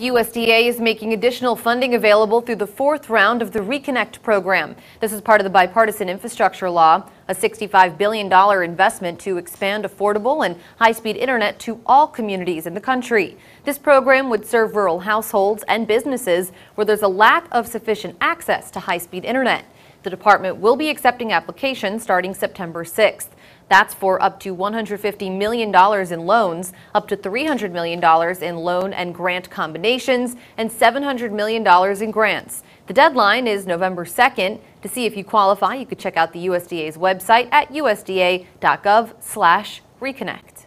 USDA is making additional funding available through the fourth round of the Reconnect program. This is part of the bipartisan infrastructure law, a $65 billion investment to expand affordable and high-speed internet to all communities in the country. This program would serve rural households and businesses where there's a lack of sufficient access to high-speed internet. The department will be accepting applications starting September 6th. That's for up to $150 million in loans, up to $300 million in loan and grant combinations, and $700 million in grants. The deadline is November 2nd. To see if you qualify, you could check out the USDA's website at usda.gov/reconnect.